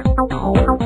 Oh.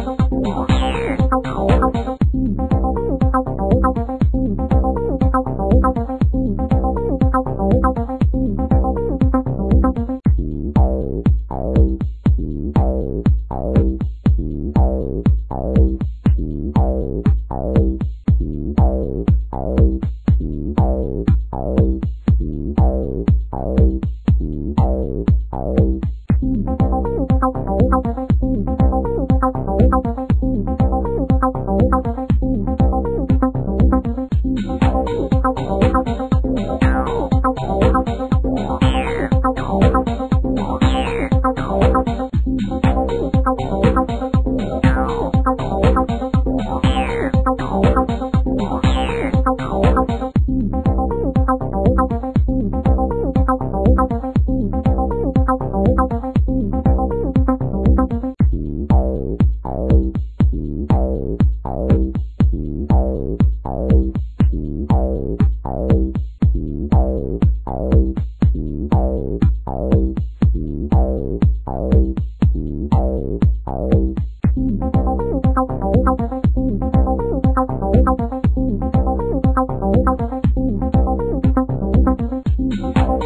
Mm-hmm.